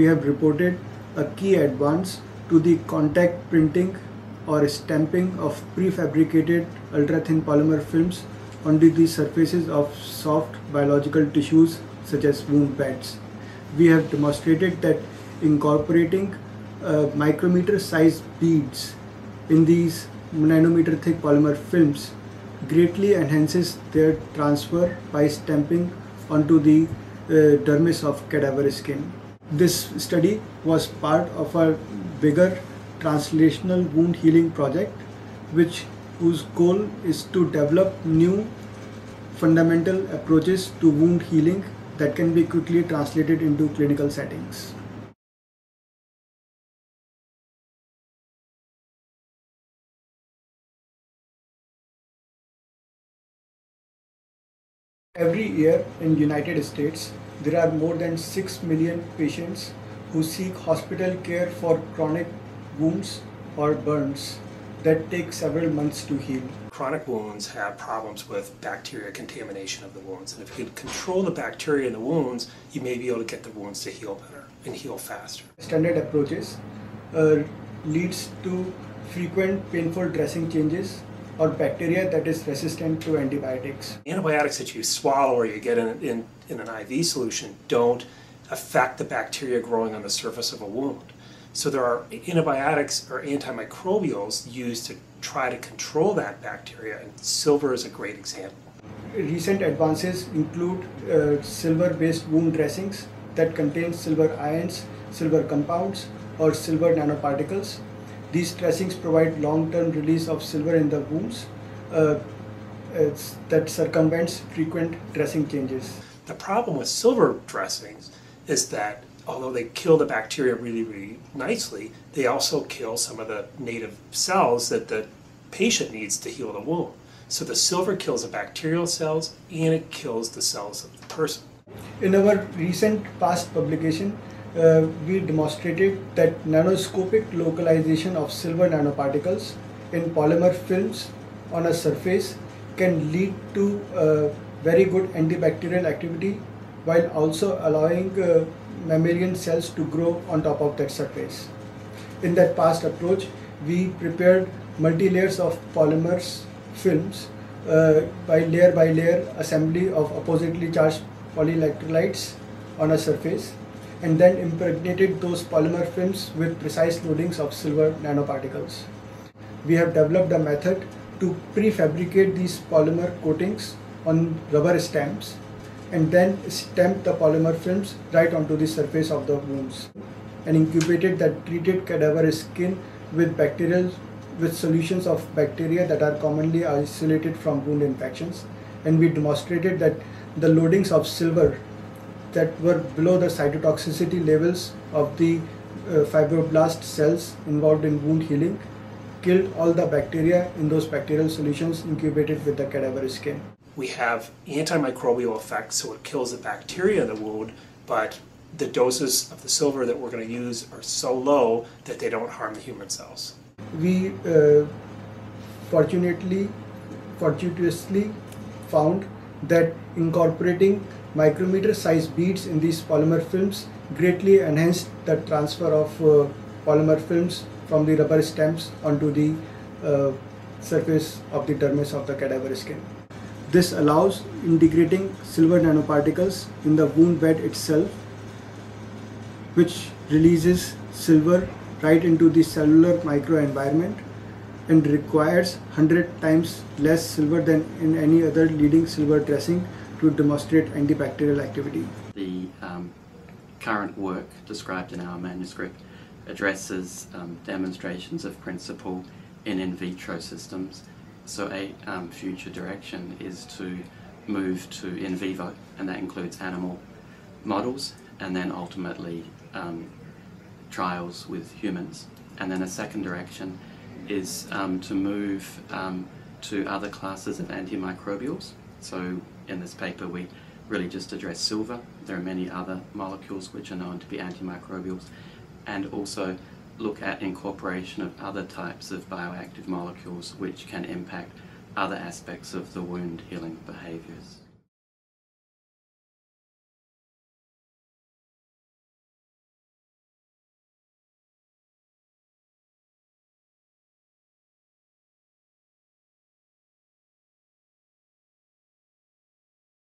we have reported a key advance to the contact printing or stamping of prefabricated ultra-thin polymer films onto the surfaces of soft biological tissues such as wound beds. We have demonstrated that incorporating uh, micrometer sized beads in these nanometer thick polymer films greatly enhances their transfer by stamping onto the uh, dermis of cadaver skin. This study was part of a bigger translational wound healing project which whose goal is to develop new fundamental approaches to wound healing that can be quickly translated into clinical settings. Every year in United States, there are more than 6 million patients who seek hospital care for chronic wounds or burns that take several months to heal. Chronic wounds have problems with bacteria contamination of the wounds. And if you can control the bacteria in the wounds, you may be able to get the wounds to heal better and heal faster. Standard approaches uh, leads to frequent painful dressing changes or bacteria that is resistant to antibiotics. Antibiotics that you swallow or you get in, in, in an IV solution don't affect the bacteria growing on the surface of a wound. So there are antibiotics or antimicrobials used to try to control that bacteria, and silver is a great example. Recent advances include uh, silver-based wound dressings that contain silver ions, silver compounds, or silver nanoparticles these dressings provide long-term release of silver in the wounds uh, that circumvents frequent dressing changes. The problem with silver dressings is that although they kill the bacteria really, really nicely, they also kill some of the native cells that the patient needs to heal the wound. So the silver kills the bacterial cells and it kills the cells of the person. In our recent past publication, uh, we demonstrated that nanoscopic localization of silver nanoparticles in polymer films on a surface can lead to uh, very good antibacterial activity while also allowing uh, mammalian cells to grow on top of that surface. In that past approach, we prepared multi-layers of polymers films uh, by layer by layer assembly of oppositely charged polyelectrolytes on a surface and then impregnated those polymer films with precise loadings of silver nanoparticles. We have developed a method to prefabricate these polymer coatings on rubber stamps and then stamp the polymer films right onto the surface of the wounds and incubated that treated cadaver skin with bacterial with solutions of bacteria that are commonly isolated from wound infections and we demonstrated that the loadings of silver that were below the cytotoxicity levels of the uh, fibroblast cells involved in wound healing killed all the bacteria in those bacterial solutions incubated with the cadaver skin. We have antimicrobial effects, so it kills the bacteria in the wound, but the doses of the silver that we're going to use are so low that they don't harm the human cells. We uh, fortunately, fortuitously found that incorporating micrometer size beads in these polymer films greatly enhanced the transfer of uh, polymer films from the rubber stamps onto the uh, surface of the dermis of the cadaver skin. This allows integrating silver nanoparticles in the wound bed itself which releases silver right into the cellular microenvironment and requires 100 times less silver than in any other leading silver dressing to demonstrate antibacterial activity. The um, current work described in our manuscript addresses um, demonstrations of principle in in vitro systems. So a um, future direction is to move to in vivo, and that includes animal models, and then ultimately um, trials with humans. And then a second direction is um, to move um, to other classes of antimicrobials. So in this paper we really just address silver. There are many other molecules which are known to be antimicrobials and also look at incorporation of other types of bioactive molecules which can impact other aspects of the wound healing behaviours.